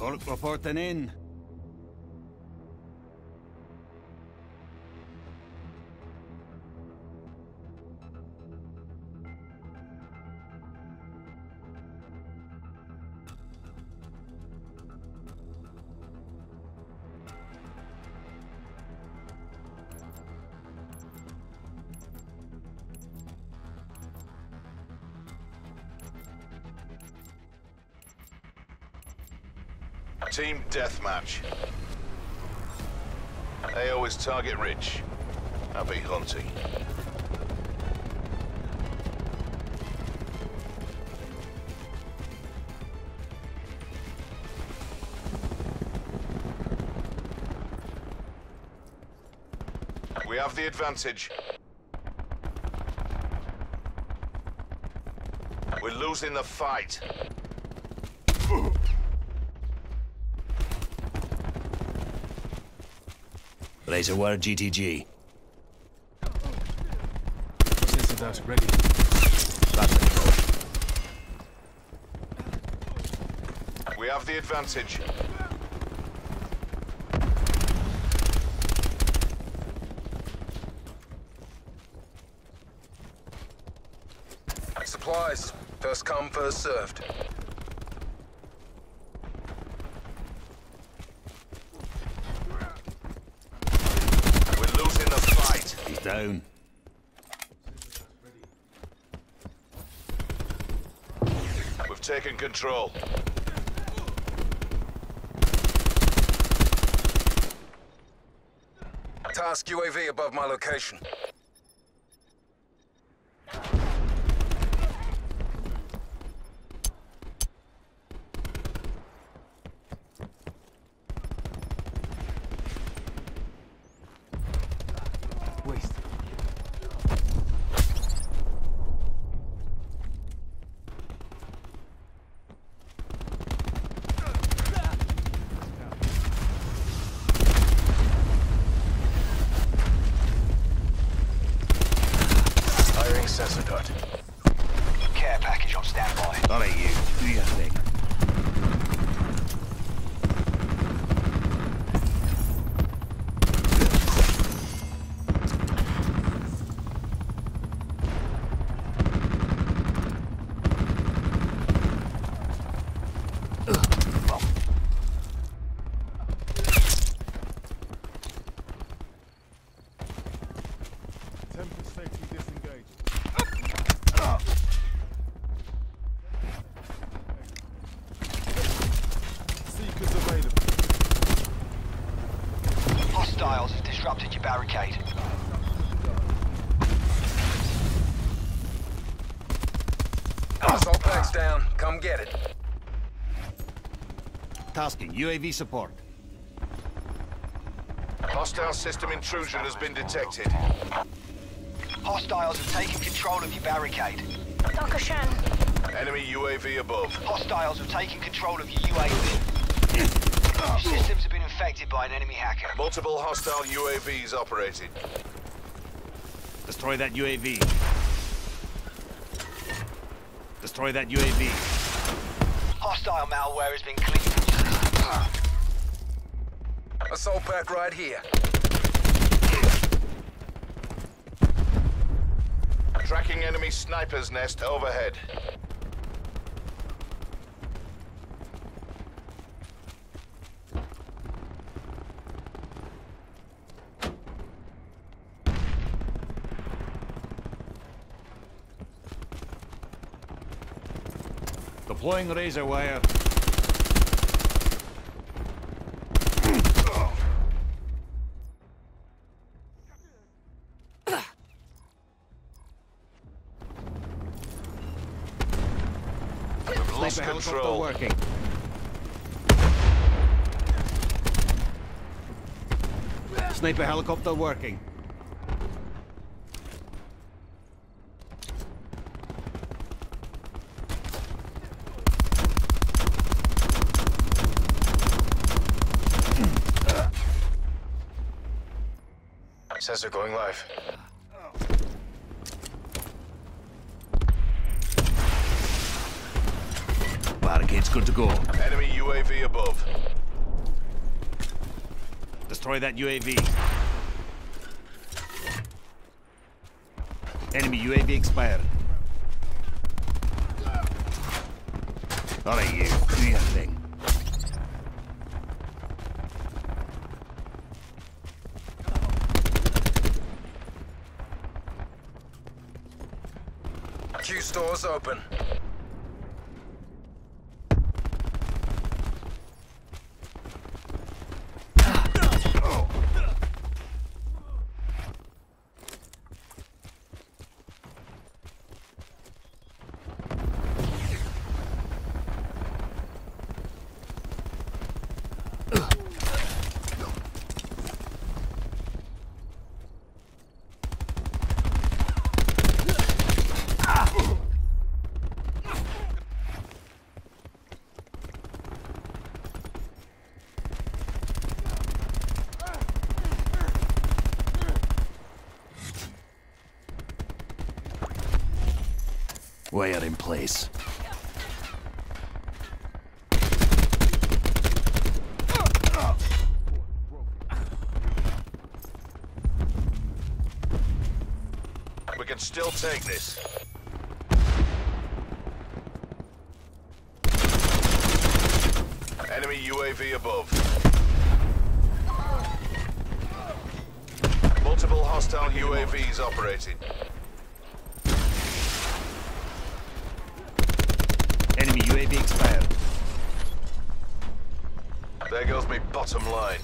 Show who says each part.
Speaker 1: Orc reporting in.
Speaker 2: Team Deathmatch. AO is target rich. Happy hunting. We have the advantage. We're losing the fight.
Speaker 1: Razor wire GTG.
Speaker 3: Sensor data ready.
Speaker 2: We have the advantage.
Speaker 4: Supplies. First come, first served.
Speaker 2: We're losing the fight.
Speaker 1: He's down.
Speaker 2: We've taken control.
Speaker 4: Task UAV above my location.
Speaker 3: Seekers available.
Speaker 5: Hostiles have disrupted your barricade.
Speaker 4: Assault pack's down. Come get it.
Speaker 1: Tasking UAV support.
Speaker 2: Hostile system intrusion has been detected.
Speaker 5: Hostiles have taken control of your barricade.
Speaker 6: Dankeschön.
Speaker 2: Enemy UAV above.
Speaker 5: Hostiles have taken control of your UAV. Your systems have been infected by an enemy hacker.
Speaker 2: Multiple hostile UAVs operating.
Speaker 1: Destroy that UAV. Destroy that UAV.
Speaker 5: Hostile malware has been cleaned from your systems.
Speaker 4: Assault pack right here.
Speaker 2: Tracking enemy sniper's nest overhead.
Speaker 1: Deploying razor wire.
Speaker 2: Lost control.
Speaker 1: working. Sniper helicopter working.
Speaker 4: Sensor going live.
Speaker 1: Barricade's good to go.
Speaker 2: Enemy UAV above.
Speaker 1: Destroy that UAV. Enemy UAV expired. Alright, you. Do your thing.
Speaker 4: Q stores open.
Speaker 1: Wire in place.
Speaker 2: We can still take this. Enemy UAV above. Multiple hostile UAVs operating.
Speaker 1: UAV expired.
Speaker 2: There goes me bottom line.